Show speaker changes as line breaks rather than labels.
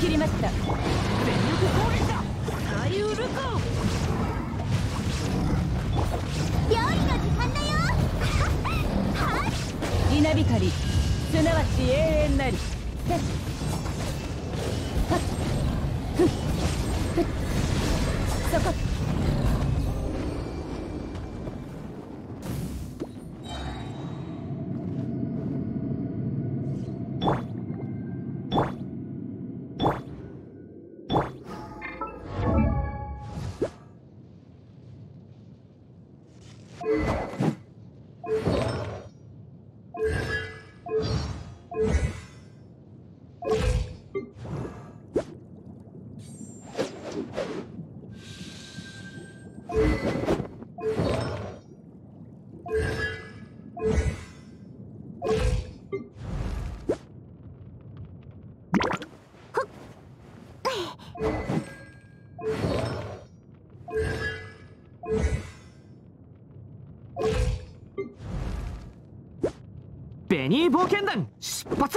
切りました。
全力攻撃だ。
サユルコ
料理の時間だよ。は い
稲光。すなわち永遠なり。そこ you
ベニー冒険団出発